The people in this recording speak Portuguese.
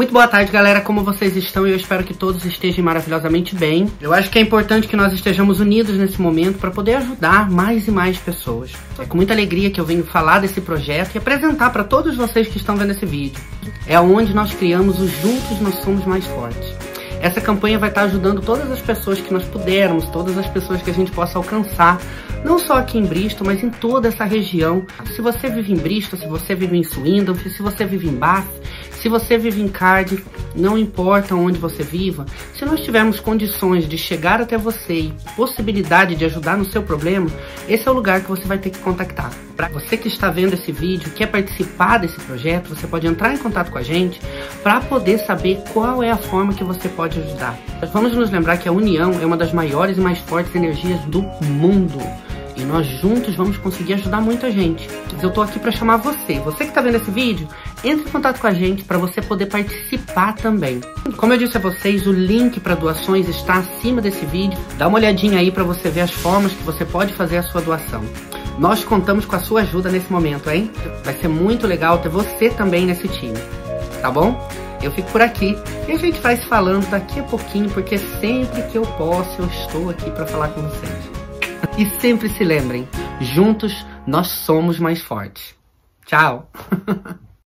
Muito boa tarde, galera. Como vocês estão? Eu espero que todos estejam maravilhosamente bem. Eu acho que é importante que nós estejamos unidos nesse momento para poder ajudar mais e mais pessoas. É com muita alegria que eu venho falar desse projeto e apresentar para todos vocês que estão vendo esse vídeo. É onde nós criamos o Juntos Nós Somos Mais Fortes. Essa campanha vai estar ajudando todas as pessoas que nós pudermos, todas as pessoas que a gente possa alcançar, não só aqui em Bristol, mas em toda essa região. Se você vive em Bristol, se você vive em Swindon, se você vive em Bath, se você vive em Cardiff, não importa onde você viva, se nós tivermos condições de chegar até você e possibilidade de ajudar no seu problema, esse é o lugar que você vai ter que contactar. Para você que está vendo esse vídeo, quer participar desse projeto, você pode entrar em contato com a gente para poder saber qual é a forma que você pode ajudar. Vamos nos lembrar que a união é uma das maiores e mais fortes energias do mundo. E nós juntos vamos conseguir ajudar muita gente. Eu tô aqui para chamar você. Você que tá vendo esse vídeo, entre em contato com a gente para você poder participar também. Como eu disse a vocês, o link para doações está acima desse vídeo. Dá uma olhadinha aí para você ver as formas que você pode fazer a sua doação. Nós contamos com a sua ajuda nesse momento, hein? Vai ser muito legal ter você também nesse time. Tá bom? Eu fico por aqui e a gente vai se falando daqui a pouquinho, porque sempre que eu posso, eu estou aqui para falar com vocês. E sempre se lembrem, juntos nós somos mais fortes. Tchau!